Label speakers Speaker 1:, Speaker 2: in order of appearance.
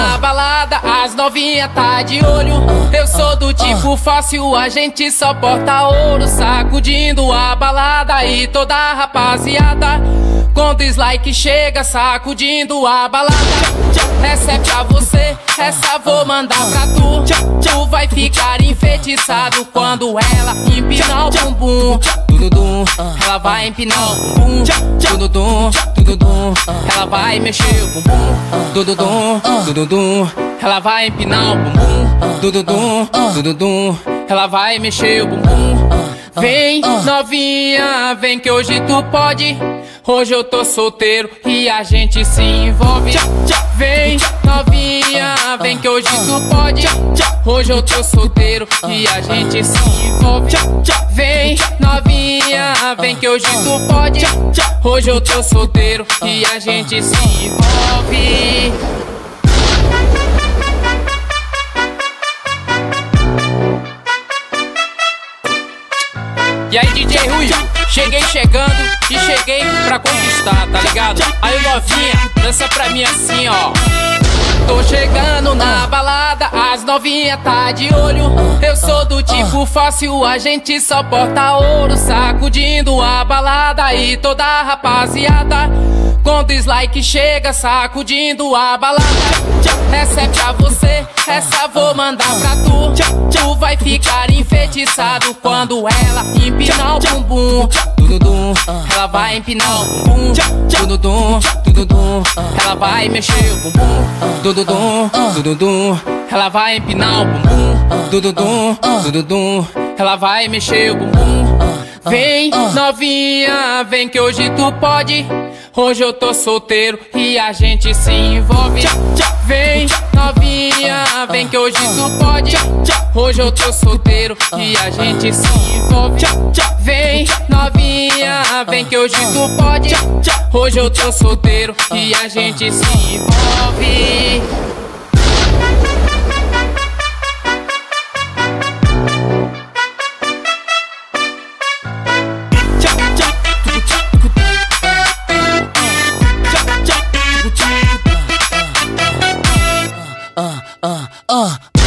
Speaker 1: na balada, as novinha tá de olho. Eu sou do tipo fácil, a gente só porta ouro. Sacudindo a balada e toda a rapaziada. O dislike chega, sacudindo a balada. Essa é pra você, essa vou mandar pra tu. Tu vai ficar enfeitiçado quando ela empinar o bumbum. Ela vai empinar o bumbum. Tududum, tududum, ela vai mexer o bumbum. Tududum, tududum, ela vai empinar o bumbum. Tududum, tududum, ela vai mexer o bumbum. Vem, novinha, vem que hoje tu pode. Hoje eu tô solteiro e a gente se envolve. Vem, novinha, vem que hoje tu pode. Hoje eu tô solteiro e a gente se envolve. Vem, novinha, vem que hoje tu pode. Hoje eu tô solteiro e a gente se envolve. E aí, DJ Rui, cheguei chegando e cheguei pra conquistar, tá ligado? Aí, novinha, dança pra mim assim, ó. Tô chegando na balada, as novinha tá de olho. Eu sou do tipo fácil, a gente só porta ouro. Sacudindo a balada e toda a rapaziada. Quando o dislike chega, sacudindo a balada. Essa é pra você, essa vou mandar pra tu. Tu vai ficar enfeitiçado quando ela empinar o bumbum. Ela vai empinar o bumbum. Ela vai mexer o bumbum. Ela vai empinar o bumbum. Ela vai mexer o bumbum. Vem, novinha, vem que hoje tu pode. Hoje eu tô solteiro e a gente se envolve. Vem, novinha, vem que hoje tu pode. Hoje eu tô solteiro e a gente se envolve. Vem, novinha, vem que hoje tu pode. Hoje eu tô solteiro e a gente se envolve. uh, uh.